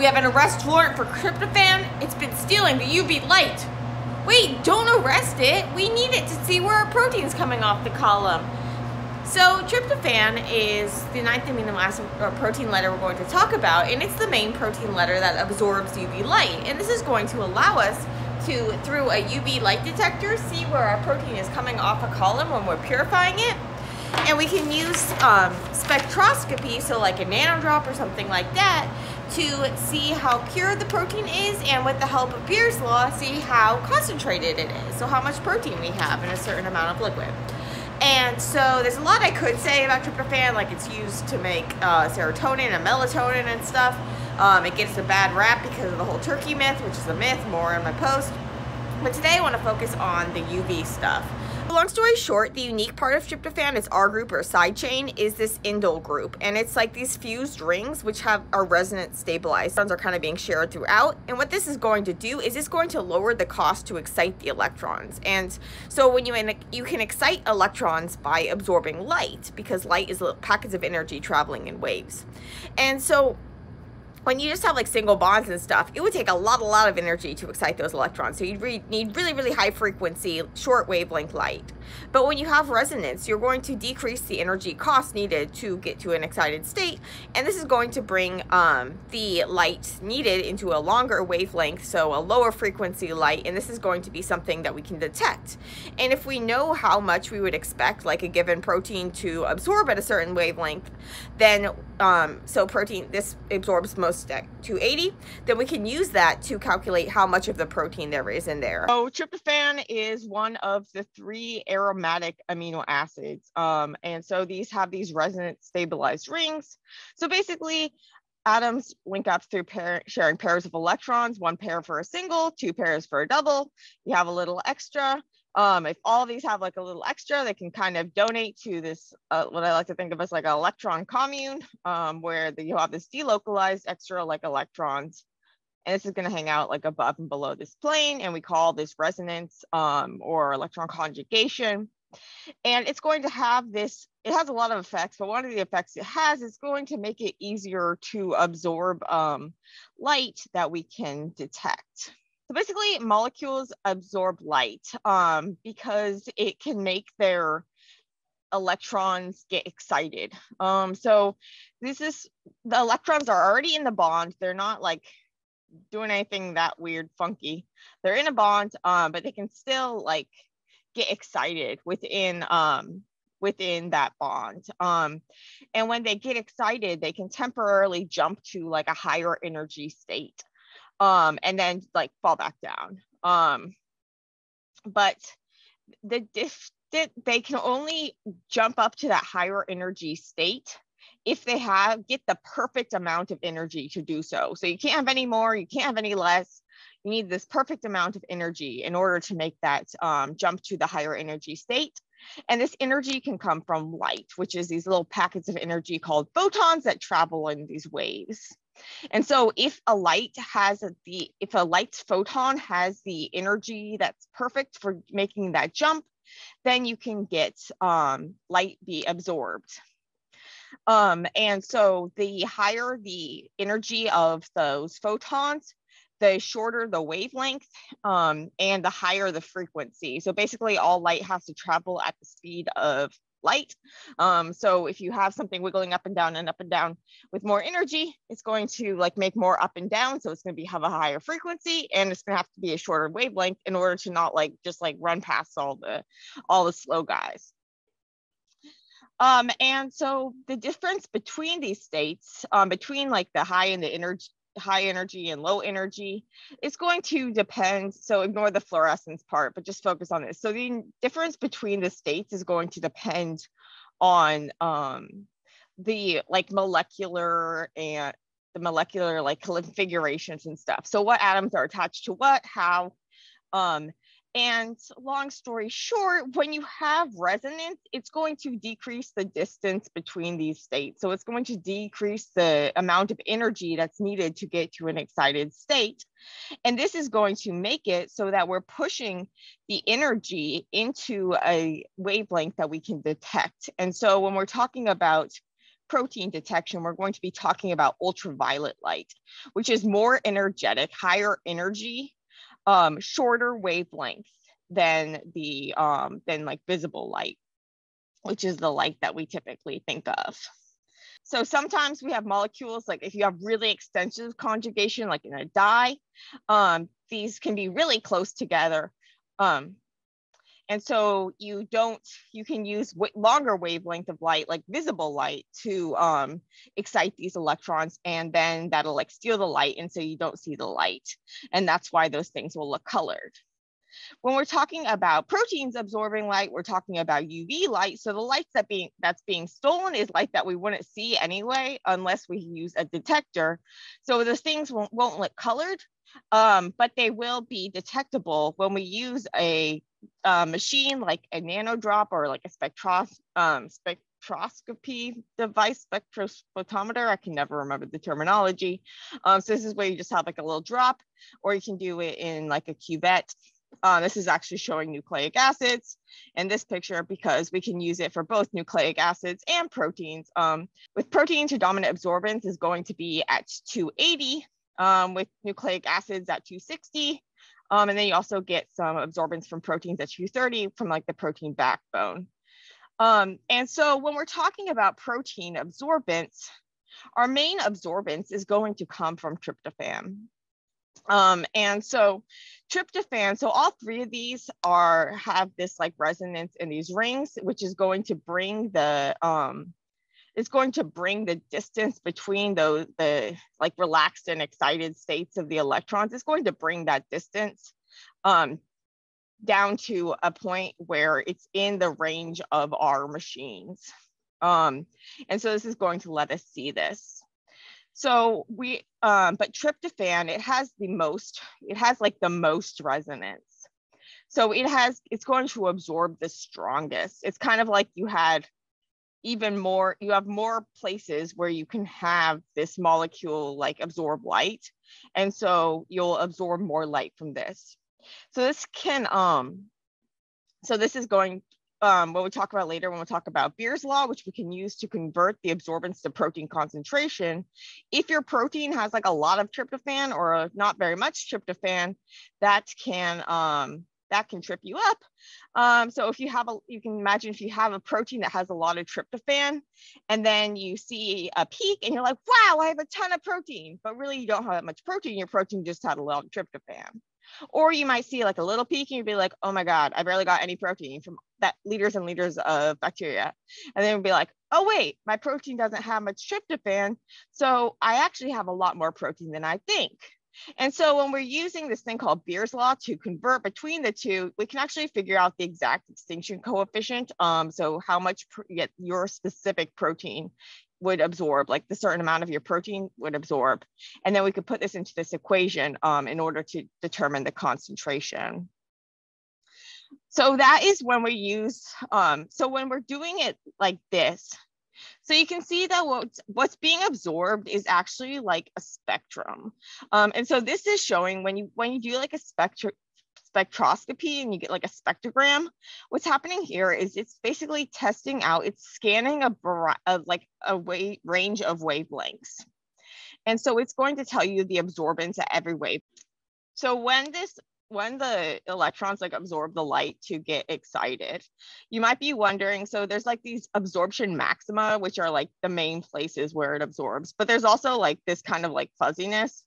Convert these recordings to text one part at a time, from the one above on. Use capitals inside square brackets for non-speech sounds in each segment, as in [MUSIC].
We have an arrest warrant for tryptophan. It's been stealing the UV light. Wait, don't arrest it. We need it to see where our protein's coming off the column. So tryptophan is the ninth amino acid or protein letter we're going to talk about, and it's the main protein letter that absorbs UV light. And this is going to allow us to, through a UV light detector, see where our protein is coming off a column when we're purifying it. And we can use um, spectroscopy, so like a nanodrop or something like that, to see how pure the protein is and with the help of Beer's law, see how concentrated it is. So how much protein we have in a certain amount of liquid. And so there's a lot I could say about tryptophan, like it's used to make uh, serotonin and melatonin and stuff. Um, it gets a bad rap because of the whole turkey myth, which is a myth, more in my post. But today I want to focus on the UV stuff. Long story short, the unique part of tryptophan is R group or side chain is this indole group. And it's like these fused rings which have are resonance stabilized. Electrons are kind of being shared throughout. And what this is going to do is it's going to lower the cost to excite the electrons. And so when you, you can excite electrons by absorbing light because light is packets of energy traveling in waves. And so when you just have like single bonds and stuff, it would take a lot, a lot of energy to excite those electrons. So you'd re need really, really high frequency, short wavelength light. But when you have resonance, you're going to decrease the energy cost needed to get to an excited state. And this is going to bring um, the light needed into a longer wavelength, so a lower frequency light. And this is going to be something that we can detect. And if we know how much we would expect like a given protein to absorb at a certain wavelength, then um, so protein, this absorbs most most at 280, then we can use that to calculate how much of the protein there is in there. So tryptophan is one of the three aromatic amino acids. Um, and so these have these resonance stabilized rings. So basically, atoms link up through pair, sharing pairs of electrons, one pair for a single, two pairs for a double. You have a little extra. Um, if all these have like a little extra, they can kind of donate to this, uh, what I like to think of as like an electron commune, um, where the, you have this delocalized extra like electrons. And this is going to hang out like above and below this plane. And we call this resonance um, or electron conjugation. And it's going to have this, it has a lot of effects, but one of the effects it has is going to make it easier to absorb um, light that we can detect. So basically, molecules absorb light um, because it can make their electrons get excited. Um, so this is the electrons are already in the bond. They're not like doing anything that weird, funky. They're in a bond, um, but they can still like get excited within um, within that bond. Um, and when they get excited, they can temporarily jump to like a higher energy state um, and then like fall back down. Um, but the diff they can only jump up to that higher energy state if they have get the perfect amount of energy to do so. So you can't have any more, you can't have any less. You need this perfect amount of energy in order to make that um, jump to the higher energy state. And this energy can come from light, which is these little packets of energy called photons that travel in these waves. And so if a light has the, if a light's photon has the energy that's perfect for making that jump, then you can get um, light be absorbed. Um, and so the higher the energy of those photons, the shorter the wavelength um, and the higher the frequency. So basically all light has to travel at the speed of light. Um, so if you have something wiggling up and down and up and down with more energy, it's going to like make more up and down. So it's going to be have a higher frequency and it's going to have to be a shorter wavelength in order to not like just like run past all the all the slow guys. Um, and so the difference between these states, um, between like the high and the energy, high energy and low energy it's going to depend so ignore the fluorescence part but just focus on this. So the difference between the states is going to depend on um, the like molecular and the molecular like configurations and stuff. So what atoms are attached to what how um, and long story short, when you have resonance, it's going to decrease the distance between these states. So it's going to decrease the amount of energy that's needed to get to an excited state. And this is going to make it so that we're pushing the energy into a wavelength that we can detect. And so when we're talking about protein detection, we're going to be talking about ultraviolet light, which is more energetic, higher energy, um, shorter wavelength than the um, than like visible light, which is the light that we typically think of. So sometimes we have molecules, like if you have really extensive conjugation, like in a dye, um, these can be really close together. Um, and so you don't, you can use longer wavelength of light, like visible light to um, excite these electrons and then that'll like steal the light and so you don't see the light. And that's why those things will look colored. When we're talking about proteins absorbing light, we're talking about UV light. So the light that being that's being stolen is light that we wouldn't see anyway, unless we use a detector. So the things won't, won't look colored, um, but they will be detectable when we use a, a machine like a nanodrop or like a spectros, um, spectroscopy device, spectrophotometer. I can never remember the terminology. Um, so this is where you just have like a little drop, or you can do it in like a cuvette. Uh, this is actually showing nucleic acids in this picture because we can use it for both nucleic acids and proteins. Um, with proteins, your dominant absorbance is going to be at 280 um, with nucleic acids at 260. Um, and then you also get some absorbance from proteins at 230 from like the protein backbone. Um, and so when we're talking about protein absorbance, our main absorbance is going to come from tryptophan. Um, and so tryptophan, so all three of these are have this like resonance in these rings, which is going to bring the um, it's going to bring the distance between those the like relaxed and excited states of the electrons. It's going to bring that distance um, down to a point where it's in the range of our machines. Um, and so this is going to let us see this. So we, um, but tryptophan, it has the most, it has like the most resonance. So it has, it's going to absorb the strongest. It's kind of like you had even more, you have more places where you can have this molecule like absorb light. And so you'll absorb more light from this. So this can, um, so this is going um, what we talk about later when we talk about Beer's law, which we can use to convert the absorbance to protein concentration. If your protein has like a lot of tryptophan or not very much tryptophan, that can um, that can trip you up. Um, so if you have a, you can imagine if you have a protein that has a lot of tryptophan and then you see a peak and you're like, wow, I have a ton of protein, but really you don't have that much protein. Your protein just had a lot of tryptophan. Or you might see like a little peak and you'd be like, oh my God, I barely got any protein from that liters and liters of bacteria. And then it'd be like, oh wait, my protein doesn't have much tryptophan. So I actually have a lot more protein than I think. And so when we're using this thing called Beer's law to convert between the two, we can actually figure out the exact extinction coefficient. Um, so how much your specific protein would absorb, like the certain amount of your protein would absorb. And then we could put this into this equation um, in order to determine the concentration. So that is when we use, um, so when we're doing it like this, so you can see that what's, what's being absorbed is actually like a spectrum. Um, and so this is showing when you when you do like a spectrum spectroscopy and you get like a spectrogram, what's happening here is it's basically testing out, it's scanning a, a like a way, range of wavelengths. And so it's going to tell you the absorbance at every wave. So when this when the electrons like absorb the light to get excited, you might be wondering, so there's like these absorption maxima, which are like the main places where it absorbs, but there's also like this kind of like fuzziness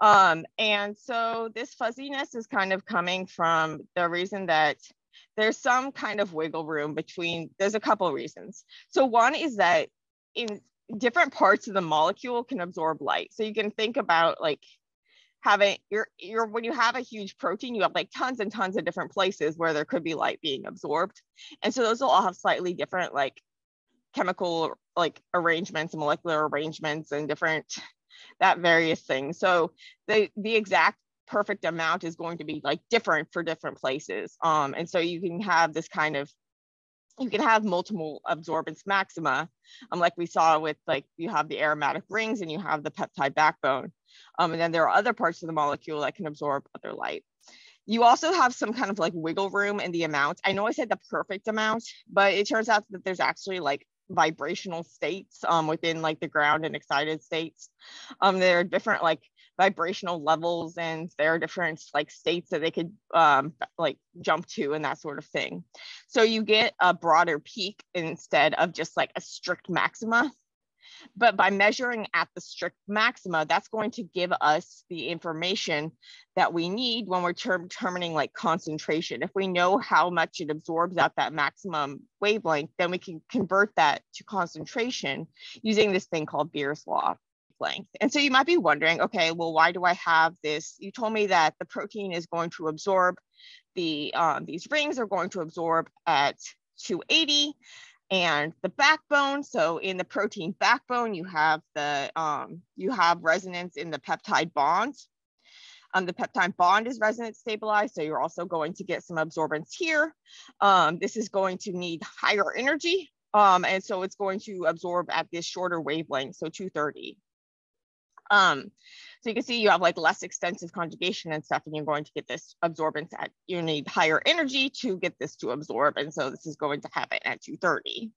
um, and so this fuzziness is kind of coming from the reason that there's some kind of wiggle room between, there's a couple of reasons. So one is that in different parts of the molecule can absorb light. So you can think about like having your your when you have a huge protein, you have like tons and tons of different places where there could be light being absorbed. And so those will all have slightly different like chemical like arrangements and molecular arrangements and different that various things. So the the exact perfect amount is going to be like different for different places. Um, and so you can have this kind of you can have multiple absorbance maxima, um, like we saw with like you have the aromatic rings and you have the peptide backbone. Um, and then there are other parts of the molecule that can absorb other light. You also have some kind of like wiggle room in the amount. I know I said the perfect amount, but it turns out that there's actually like vibrational states um, within like the ground and excited states. Um, there are different like vibrational levels and there are different like states that they could um, like jump to and that sort of thing. So you get a broader peak instead of just like a strict maxima. But by measuring at the strict maxima, that's going to give us the information that we need when we're determining like concentration. If we know how much it absorbs at that maximum wavelength, then we can convert that to concentration using this thing called Beer's law length. And so you might be wondering, okay, well, why do I have this? You told me that the protein is going to absorb the, um, these rings are going to absorb at 280 and the backbone. So in the protein backbone, you have the, um, you have resonance in the peptide bonds. Um, the peptide bond is resonance stabilized, so you're also going to get some absorbance here. Um, this is going to need higher energy, um, and so it's going to absorb at this shorter wavelength, so 230. Um, so you can see you have like less extensive conjugation and stuff, and you're going to get this absorbance at, you need higher energy to get this to absorb. And so this is going to happen at 230.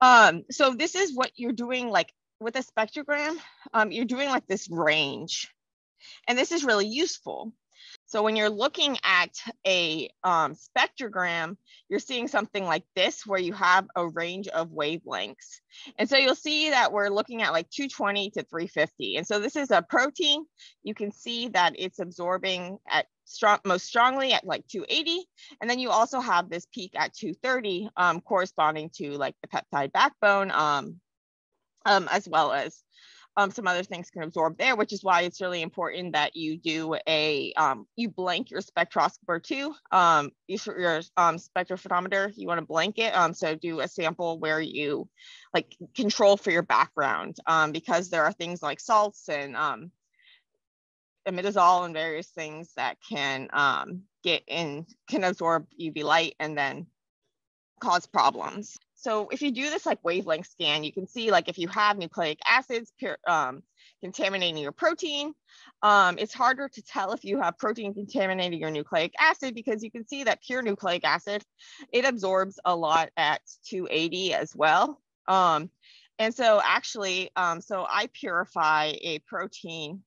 Um, so this is what you're doing like with a spectrogram, um, you're doing like this range. And this is really useful so when you're looking at a um, spectrogram, you're seeing something like this where you have a range of wavelengths. And so you'll see that we're looking at like 220 to 350. And so this is a protein. You can see that it's absorbing at strong, most strongly at like 280. And then you also have this peak at 230 um, corresponding to like the peptide backbone um, um, as well as um, some other things can absorb there, which is why it's really important that you do a, um, you blank your spectroscoper too. Um, your um, spectrophotometer, you want to blank it. Um, so do a sample where you like control for your background um, because there are things like salts and um, imidazole and various things that can um, get in, can absorb UV light and then cause problems. So if you do this like wavelength scan, you can see like if you have nucleic acids um, contaminating your protein, um, it's harder to tell if you have protein contaminating your nucleic acid because you can see that pure nucleic acid, it absorbs a lot at 280 as well. Um, and so actually, um, so I purify a protein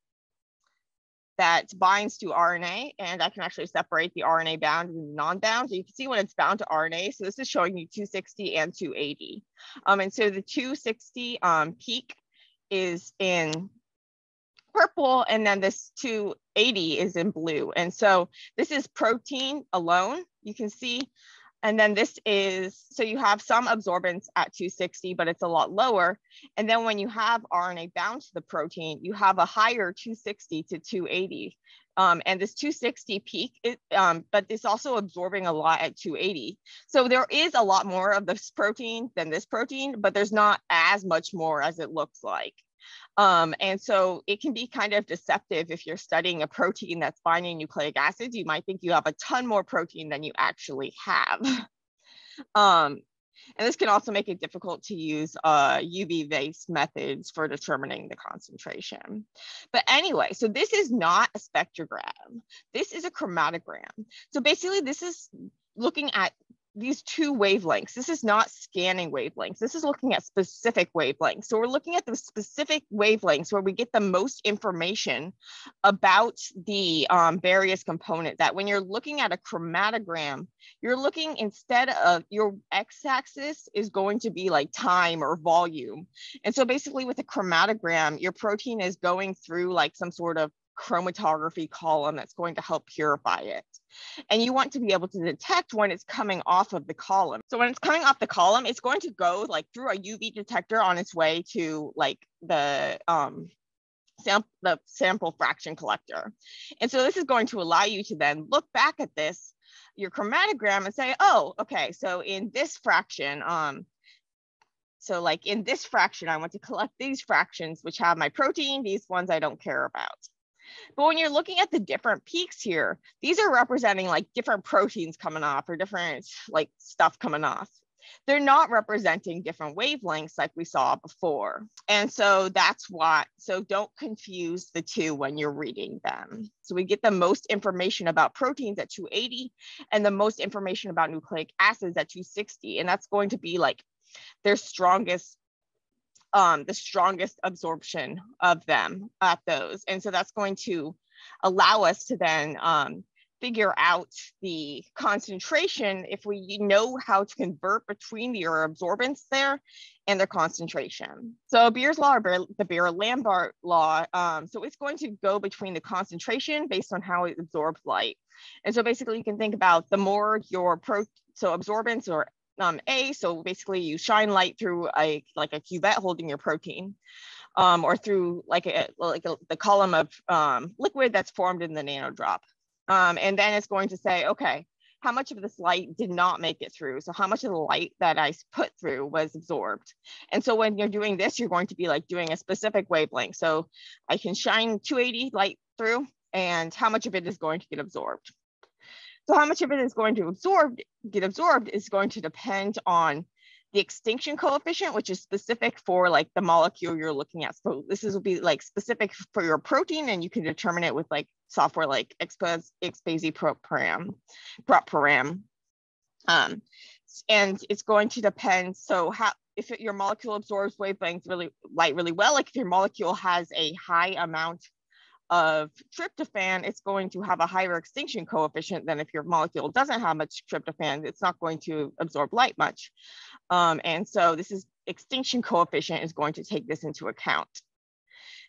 that binds to RNA and I can actually separate the RNA bound and non-bound. So you can see when it's bound to RNA. So this is showing you 260 and 280. Um, and so the 260 um, peak is in purple and then this 280 is in blue. And so this is protein alone. You can see and then this is, so you have some absorbance at 260, but it's a lot lower. And then when you have RNA bound to the protein, you have a higher 260 to 280. Um, and this 260 peak, um, but it's also absorbing a lot at 280. So there is a lot more of this protein than this protein, but there's not as much more as it looks like. Um, and so it can be kind of deceptive if you're studying a protein that's binding nucleic acids. You might think you have a ton more protein than you actually have. [LAUGHS] um, and this can also make it difficult to use uh, UV-based methods for determining the concentration. But anyway, so this is not a spectrogram. This is a chromatogram. So basically this is looking at these two wavelengths. This is not scanning wavelengths. This is looking at specific wavelengths. So we're looking at the specific wavelengths where we get the most information about the um, various component that when you're looking at a chromatogram, you're looking instead of your x-axis is going to be like time or volume. And so basically with a chromatogram, your protein is going through like some sort of chromatography column that's going to help purify it. And you want to be able to detect when it's coming off of the column. So when it's coming off the column, it's going to go like through a UV detector on its way to like the um, sample, the sample fraction collector. And so this is going to allow you to then look back at this, your chromatogram and say, oh, okay, so in this fraction, um, so like in this fraction, I want to collect these fractions, which have my protein, these ones I don't care about. But when you're looking at the different peaks here, these are representing like different proteins coming off or different like stuff coming off. They're not representing different wavelengths like we saw before. And so that's why, so don't confuse the two when you're reading them. So we get the most information about proteins at 280 and the most information about nucleic acids at 260. And that's going to be like their strongest um, the strongest absorption of them at those. And so that's going to allow us to then um, figure out the concentration if we know how to convert between the absorbance there and their concentration. So Beer's law or the Beer-Lambert law, um, so it's going to go between the concentration based on how it absorbs light. And so basically you can think about the more your pro, so absorbance or um, A, so basically you shine light through a like a cuvette holding your protein, um, or through like a like a, the column of um, liquid that's formed in the nanodrop. Um, and then it's going to say, okay, how much of this light did not make it through? So how much of the light that I put through was absorbed? And so when you're doing this, you're going to be like doing a specific wavelength. So I can shine 280 light through and how much of it is going to get absorbed. So how much of it is going to absorb, get absorbed is going to depend on the extinction coefficient, which is specific for like the molecule you're looking at. So this is will be like specific for your protein and you can determine it with like software like ExPASy ProtParam, ProtParam. Um, and it's going to depend. So how, if your molecule absorbs wavelengths really light really well, like if your molecule has a high amount of tryptophan, it's going to have a higher extinction coefficient than if your molecule doesn't have much tryptophan, it's not going to absorb light much. Um, and so this is extinction coefficient is going to take this into account.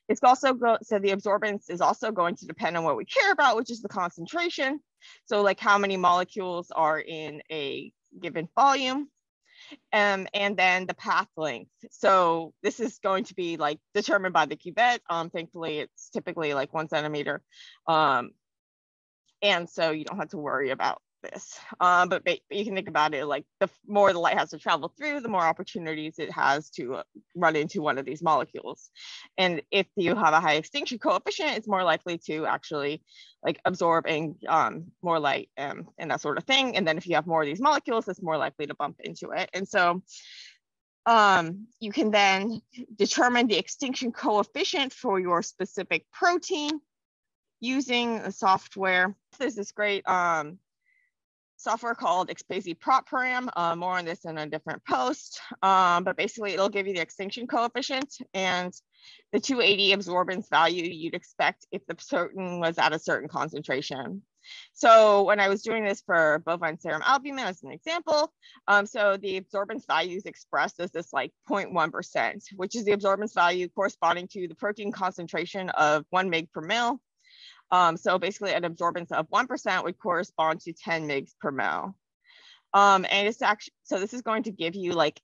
It's also go, so the absorbance is also going to depend on what we care about, which is the concentration. So like how many molecules are in a given volume um, and then the path length. So this is going to be like determined by the cuvette. Um, thankfully, it's typically like one centimeter. Um, and so you don't have to worry about this. Um, but, you can think about it like the more the light has to travel through, the more opportunities it has to uh, run into one of these molecules. And if you have a high extinction coefficient, it's more likely to actually like absorbing um, more light um, and that sort of thing. And then if you have more of these molecules, it's more likely to bump into it. And so um, you can then determine the extinction coefficient for your specific protein using a software. There's this great um, software called ExPASy ProtParam. Uh, more on this in a different post, um, but basically it'll give you the extinction coefficient and the 280 absorbance value you'd expect if the protein was at a certain concentration. So when I was doing this for bovine serum albumin as an example, um, so the absorbance value is expressed as this like 0.1%, which is the absorbance value corresponding to the protein concentration of one mg per mil um, so basically an absorbance of 1% would correspond to 10 mgs per mil. Um, and it's actually, so this is going to give you like,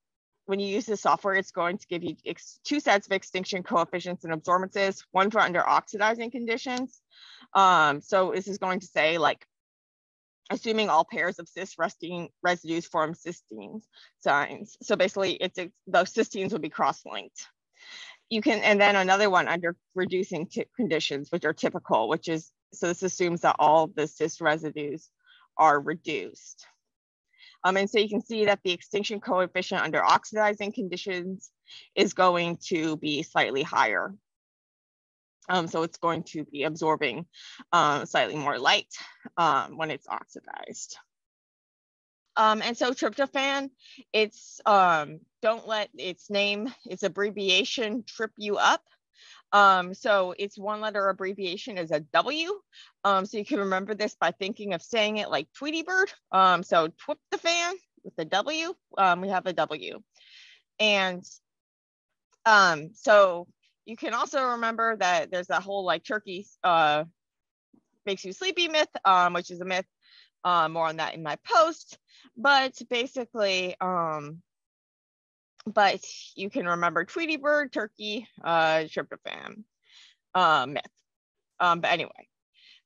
when you use this software, it's going to give you two sets of extinction coefficients and absorbances, one for under oxidizing conditions. Um, so this is going to say like, assuming all pairs of cis resting residues form cysteine signs. So basically it's a, those cysteines would be cross-linked you can, and then another one under reducing conditions, which are typical, which is, so this assumes that all the cis residues are reduced. Um, and so you can see that the extinction coefficient under oxidizing conditions is going to be slightly higher. Um, so it's going to be absorbing um, slightly more light um, when it's oxidized. Um, and so tryptophan, it's um, don't let its name, its abbreviation trip you up. Um, so its one letter abbreviation is a W. Um, so you can remember this by thinking of saying it like Tweety Bird. Um, so fan with the W, um, we have a W. And um, so you can also remember that there's that whole like turkey uh, makes you sleepy myth, um, which is a myth. Uh, more on that in my post but basically, um, but you can remember Tweety Bird, Turkey, uh, tryptophan uh, myth. Um, but anyway,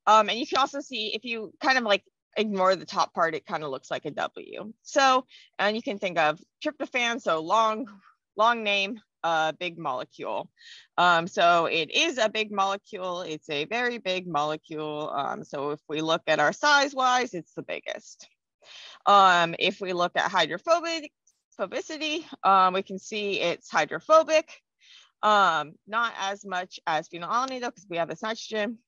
um, and you can also see if you kind of like ignore the top part, it kind of looks like a W. So, and you can think of tryptophan, so long, long name, uh, big molecule. Um, so it is a big molecule. It's a very big molecule. Um, so if we look at our size wise, it's the biggest. Um, if we look at hydrophobic phobicity, um, we can see it's hydrophobic. Um, not as much as phenylalanine though, because we have this nitrogen.